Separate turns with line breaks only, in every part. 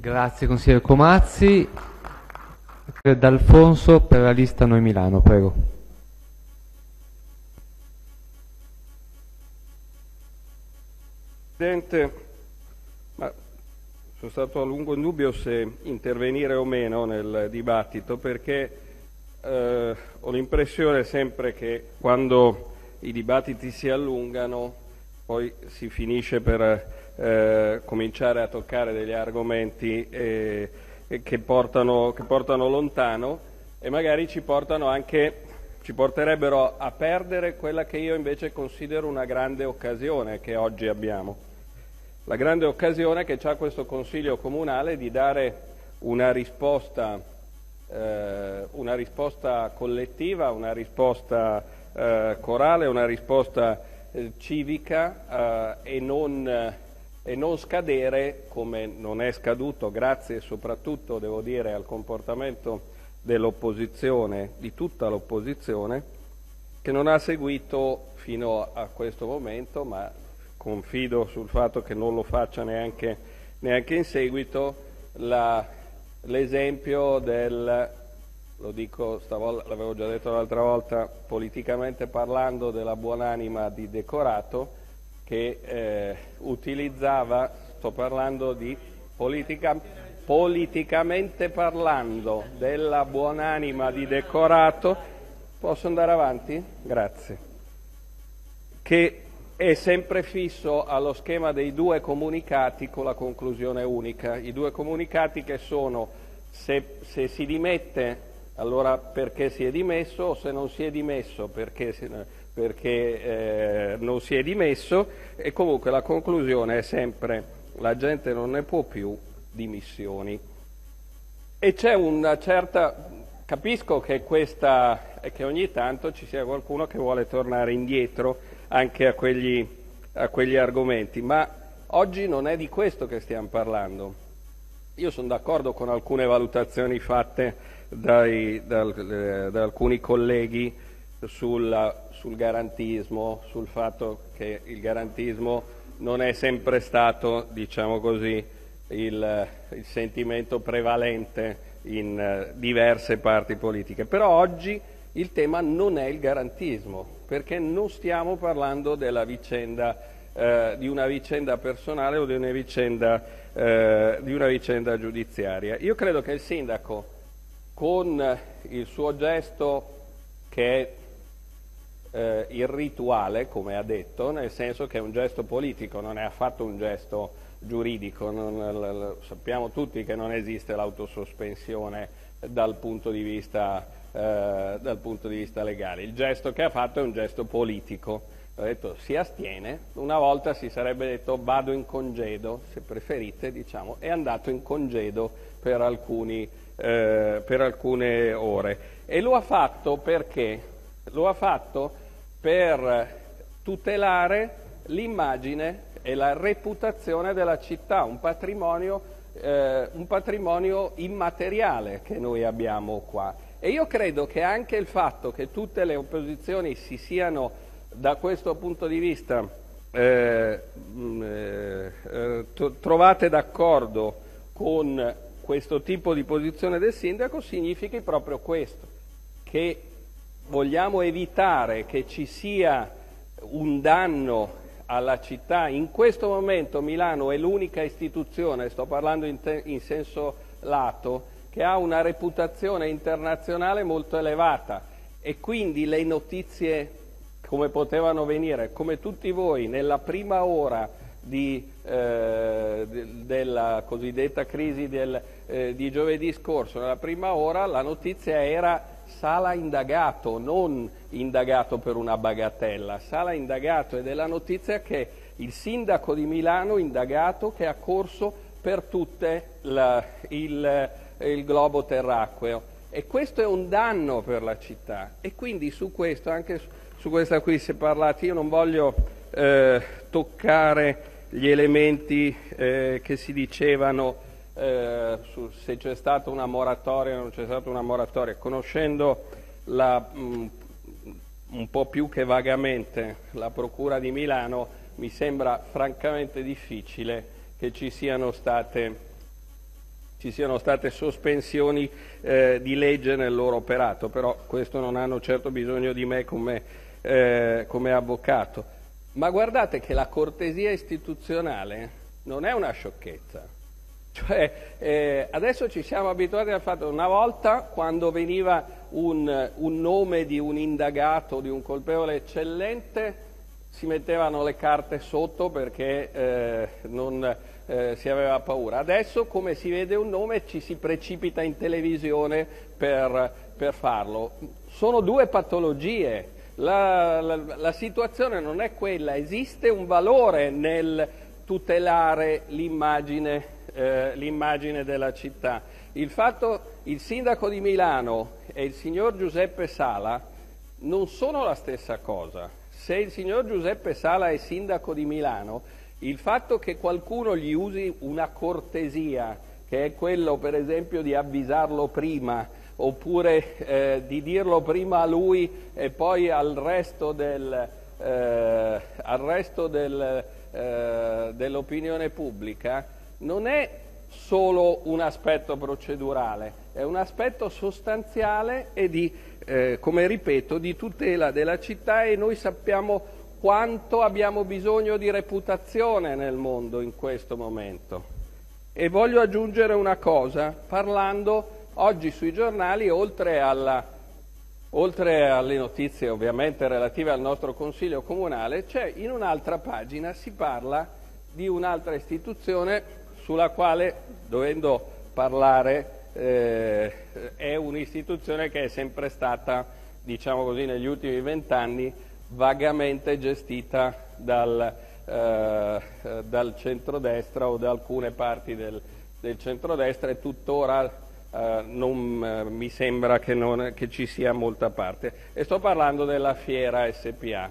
Grazie consigliere Comazzi. D'Alfonso per la lista Noi Milano, prego.
Presidente, sono stato a lungo in dubbio se intervenire o meno nel dibattito perché eh, ho l'impressione sempre che quando i dibattiti si allungano poi si finisce per eh, cominciare a toccare degli argomenti eh, che, portano, che, portano, lontano e magari ci anche ci porterebbero a perdere quella che io invece considero una grande occasione che oggi abbiamo. La grande occasione che ha questo Consiglio Comunale di dare una risposta, eh, una risposta collettiva, una risposta eh, corale, una risposta eh, civica eh, e non e non scadere come non è scaduto grazie soprattutto, devo dire, al comportamento dell'opposizione, di tutta l'opposizione, che non ha seguito fino a questo momento, ma confido sul fatto che non lo faccia neanche, neanche in seguito, l'esempio del, lo dico l'avevo già detto l'altra volta, politicamente parlando della buonanima di Decorato, che eh, utilizzava, sto parlando di politica, politicamente parlando, della buonanima di Decorato, posso andare avanti? Grazie. Che è sempre fisso allo schema dei due comunicati con la conclusione unica. I due comunicati che sono se, se si dimette allora perché si è dimesso o se non si è dimesso perché perché eh, non si è dimesso e comunque la conclusione è sempre la gente non ne può più dimissioni. E c'è una certa, capisco che, questa, che ogni tanto ci sia qualcuno che vuole tornare indietro anche a quegli, a quegli argomenti, ma oggi non è di questo che stiamo parlando. Io sono d'accordo con alcune valutazioni fatte dai, dal, eh, da alcuni colleghi sulla, sul garantismo, sul fatto che il garantismo non è sempre stato, diciamo così, il, il sentimento prevalente in uh, diverse parti politiche. Però oggi il tema non è il garantismo, perché non stiamo parlando vicenda, uh, di una vicenda personale o di una vicenda, uh, di una vicenda giudiziaria. Io credo che il sindaco, con il suo gesto che è eh, il rituale, come ha detto, nel senso che è un gesto politico, non è affatto un gesto giuridico. Non, sappiamo tutti che non esiste l'autosospensione dal punto, vista, eh, dal punto di vista legale. Il gesto che ha fatto è un gesto politico. Ha detto si astiene, una volta si sarebbe detto vado in congedo, se preferite, diciamo, è andato in congedo per, alcuni, eh, per alcune ore. E lo ha fatto perché? Lo ha fatto per tutelare l'immagine e la reputazione della città, un patrimonio, eh, un patrimonio immateriale che noi abbiamo qua. E io credo che anche il fatto che tutte le opposizioni si siano, da questo punto di vista, eh, eh, eh trovate d'accordo con questo tipo di posizione del sindaco significhi proprio questo, che vogliamo evitare che ci sia un danno alla città, in questo momento Milano è l'unica istituzione, sto parlando in, in senso lato, che ha una reputazione internazionale molto elevata. E quindi le notizie come potevano venire, come tutti voi, nella prima ora di, eh, della cosiddetta crisi del, eh, di giovedì scorso, nella prima ora la notizia era Sala indagato, non indagato per una bagatella, Sala indagato ed è la notizia che il sindaco di Milano indagato che ha corso per tutto il, il globo terracqueo. E questo è un danno per la città. E quindi su questo, anche su questa qui si è parlato, io non voglio eh, toccare gli elementi eh, che si dicevano eh, su, se c'è stata una moratoria o non c'è stata una moratoria, conoscendo la, mh, mm, un po' più che vagamente la Procura di Milano, mi sembra francamente difficile che ci siano state ci siano state sospensioni eh, di legge nel loro operato, però questo non hanno certo bisogno di me come, eh, come avvocato. Ma guardate che la cortesia istituzionale non è una sciocchezza. Cioè, eh, adesso ci siamo abituati al fatto che una volta quando veniva un, un nome di un indagato, di un colpevole eccellente, si mettevano le carte sotto perché eh, non eh, si aveva paura. Adesso, come si vede un nome, ci si precipita in televisione per, per farlo. Sono due patologie. La, la, la situazione non è quella, esiste un valore nel tutelare l'immagine, eh, della città. Il fatto, il sindaco di Milano e il signor Giuseppe Sala non sono la stessa cosa. Se il signor Giuseppe Sala è sindaco di Milano, il fatto che qualcuno gli usi una cortesia, che è quello per esempio di avvisarlo prima, oppure eh, di dirlo prima a lui e poi al resto, del, eh, al resto del, eh, dell'opinione pubblica non è solo un aspetto procedurale, è un aspetto sostanziale e di, eh, come ripeto, di tutela della città e noi sappiamo quanto abbiamo bisogno di reputazione nel mondo in questo momento. E voglio aggiungere una cosa, parlando oggi sui giornali, oltre alla Oltre alle notizie ovviamente relative al nostro Consiglio Comunale, c'è in un'altra pagina, si parla di un'altra istituzione sulla quale, dovendo parlare, eh, è un'istituzione che è sempre stata, diciamo così, negli ultimi vent'anni vagamente gestita dal, eh, dal centrodestra o da alcune parti del, del centrodestra e tuttora Uh, non uh, mi sembra che, non, che, ci sia molta parte. E sto parlando della Fiera SPA.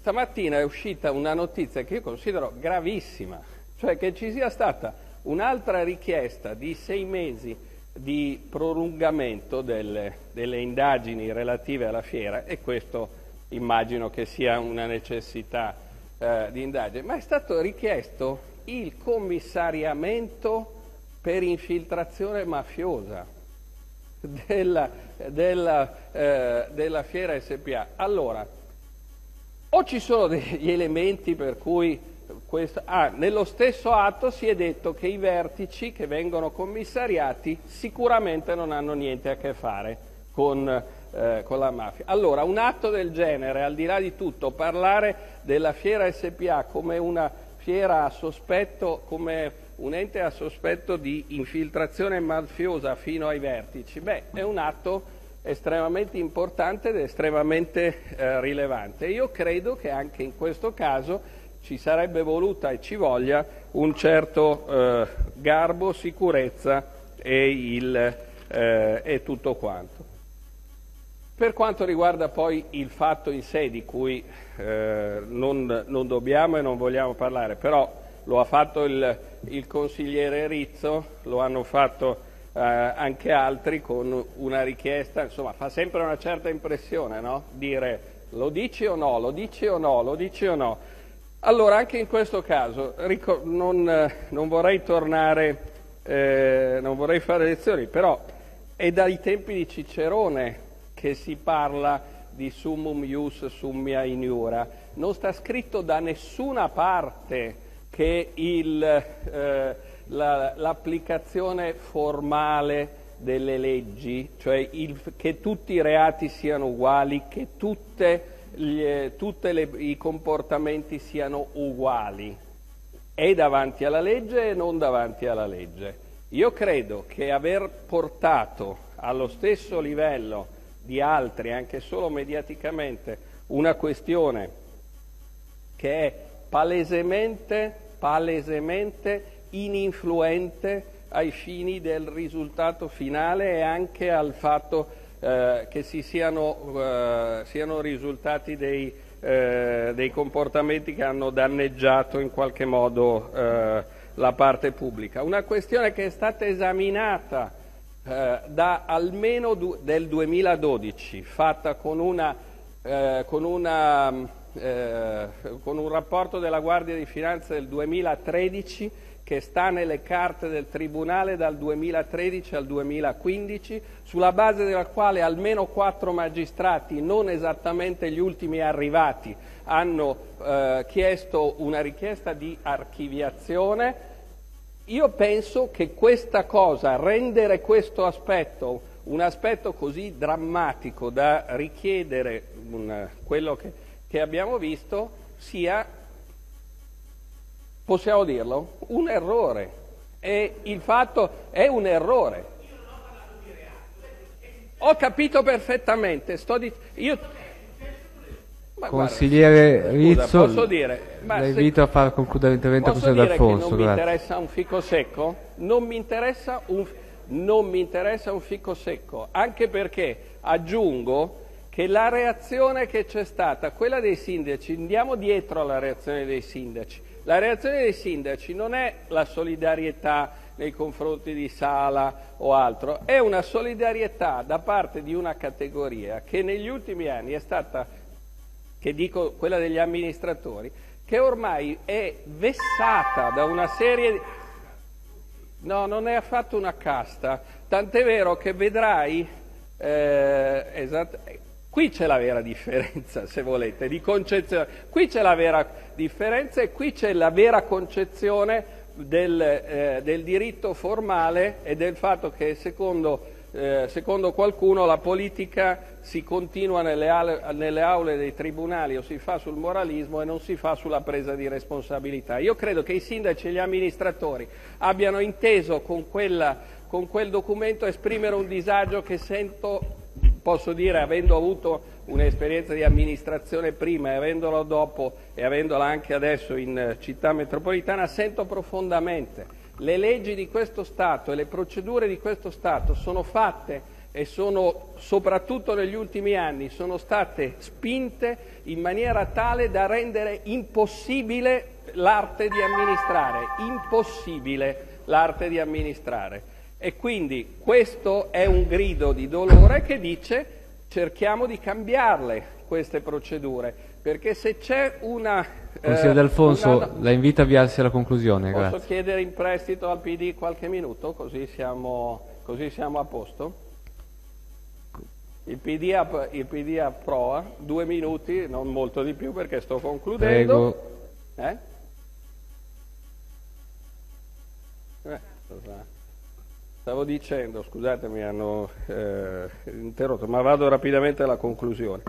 Stamattina è uscita una notizia che io considero gravissima, cioè che ci sia stata un'altra richiesta di sei mesi di prolungamento delle, delle indagini relative alla Fiera e questo immagino che sia una necessità uh, di indagine, ma è stato richiesto il commissariamento per infiltrazione mafiosa della, della, eh, della Fiera SPA. Allora, o ci sono degli elementi per cui questo, ah, nello stesso atto si è detto che i vertici che vengono commissariati sicuramente non hanno niente a che fare con, eh, con, la mafia. Allora, un atto del genere, al di là di tutto, parlare della Fiera SPA come una fiera a sospetto, come un ente a sospetto di infiltrazione mafiosa fino ai vertici, beh, è un atto estremamente importante ed estremamente eh, rilevante. Io credo che anche in questo caso ci sarebbe voluta e ci voglia un certo eh, garbo, sicurezza e, il, eh, e tutto quanto. Per quanto riguarda poi il fatto in sé di cui eh, non, non dobbiamo e non vogliamo parlare, però lo ha fatto il, il consigliere Rizzo, lo hanno fatto eh, anche altri con una richiesta, insomma fa sempre una certa impressione no? dire lo dici o no, lo dici o no, lo dici o no. Allora anche in questo caso non, non vorrei tornare, eh, non vorrei fare lezioni, però è dai tempi di Cicerone che si parla di summum ius summia iniura, non sta scritto da nessuna parte che il, eh, la, l'applicazione formale delle leggi, cioè il, che tutti i reati siano uguali, che tutti i comportamenti siano uguali, è davanti alla legge e non davanti alla legge. Io credo che aver portato allo stesso livello di altri, anche solo mediaticamente, una questione che è palesemente palesemente ininfluente ai fini del risultato finale e anche al fatto eh, che si siano, eh, siano risultati dei, eh, dei, comportamenti che hanno danneggiato in qualche modo eh, la parte pubblica. Una questione che è stata esaminata eh, da almeno du- del 2012, fatta con una, eh, con una eh, con un rapporto della Guardia di Finanza del 2013 che sta nelle carte del Tribunale dal 2013 al 2015, sulla base della quale almeno quattro magistrati, non esattamente gli ultimi arrivati, hanno eh, chiesto una richiesta di archiviazione. Io penso che questa cosa, rendere questo aspetto un aspetto così drammatico da richiedere un, quello che, che abbiamo visto, sia possiamo dirlo, un errore. E il fatto è un errore. Ho capito perfettamente, sto di... io...
Ma Consigliere guarda, Rizzo, scusa,
posso dire,
la invito a far concludere l'intervento
posso
dire D'Alfonso.
non grazie. mi interessa un fico secco? Non mi interessa un, non mi interessa un fico secco, anche perché aggiungo che la reazione che c'è stata, quella dei sindaci, andiamo dietro alla reazione dei sindaci, la reazione dei sindaci non è la solidarietà nei confronti di Sala o altro, è una solidarietà da parte di una categoria che negli ultimi anni è stata, che dico quella degli amministratori, che ormai è vessata da una serie di... No, non è affatto una casta, tant'è vero che vedrai, eh, esatto, Qui c'è la vera differenza, se volete, di concezione. Qui c'è la vera differenza e qui c'è la vera concezione del, eh, del diritto formale e del fatto che secondo, eh, secondo, qualcuno la politica si continua nelle, ale, nelle aule dei tribunali o si fa sul moralismo e non si fa sulla presa di responsabilità. Io credo che i sindaci e gli amministratori abbiano inteso con, quella, con quel documento esprimere un disagio che sento posso dire, avendo avuto un'esperienza di amministrazione prima e avendolo dopo e avendola anche adesso in eh, città metropolitana, sento profondamente. Le leggi di questo Stato e le procedure di questo Stato sono fatte e sono, soprattutto negli ultimi anni, sono state spinte in maniera tale da rendere impossibile l'arte di amministrare, impossibile l'arte di amministrare. E quindi questo è un grido di dolore che dice cerchiamo di cambiarle queste procedure, perché se c'è una...
Consigliere eh, D'Alfonso, una... la invito a avviarsi alla conclusione.
Posso
grazie.
chiedere in prestito al PD qualche minuto, così siamo, così siamo a posto? Il PD, app, il PD approva, due minuti, non molto di più perché sto concludendo.
Prego.
Eh? Eh? Stavo dicendo, scusate mi hanno eh, interrotto, ma vado rapidamente alla conclusione.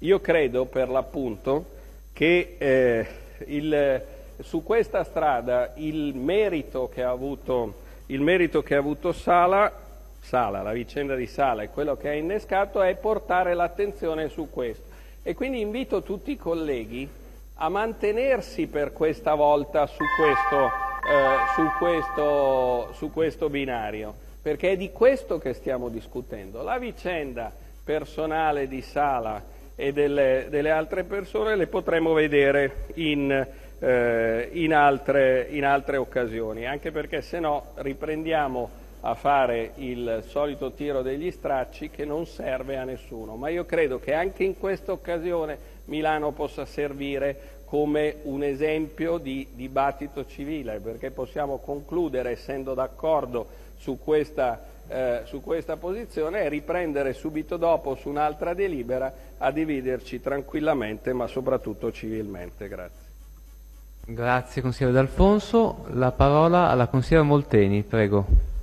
Io credo per l'appunto che eh, il, su questa strada il merito che ha avuto, che ha avuto Sala, Sala, la vicenda di Sala e quello che ha innescato è portare l'attenzione su questo. E quindi invito tutti i colleghi a mantenersi per questa volta su questo eh, su, questo, su questo binario, perché è di questo che stiamo discutendo. La vicenda personale di Sala e delle, delle altre persone le potremo vedere in, eh, in, altre, in altre occasioni, anche perché se no riprendiamo a fare il solito tiro degli stracci che non serve a nessuno. Ma io credo che anche in questa occasione Milano possa servire come un esempio di dibattito civile, perché possiamo concludere, essendo d'accordo su eh, su questa posizione, e riprendere subito dopo su un'altra delibera a dividerci tranquillamente, ma soprattutto civilmente. Grazie.
Grazie consigliere D'Alfonso. La parola alla consigliera Molteni, prego.